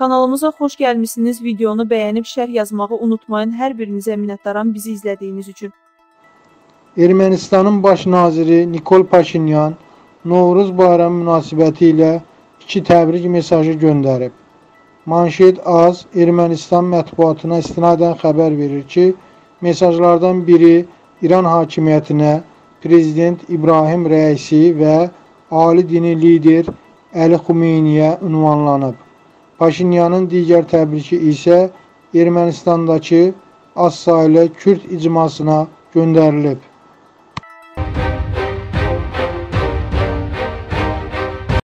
Kanalımıza xoş gəlmisiniz. Videonu bəyənib şərh yazmağı unutmayın. Hər birinizə minnətdaram bizi izlədiyiniz üçün. Ermənistanın baş naziri Nikol Paşinyan Novruz bayramı münasibətilə iki təbrik mesajı göndərib. Manşet Az Ermənistan mətbuatına istinadən xəbər verir ki, mesajlardan biri İran hakimiyyətinə Prezident İbrahim Rəisi və ali dini lider Əli Xumeyniyə ünvanlanıb. Paşinyanın digər təbriki isə Ermənistandakı az saylı Kürd icmasına göndərilib.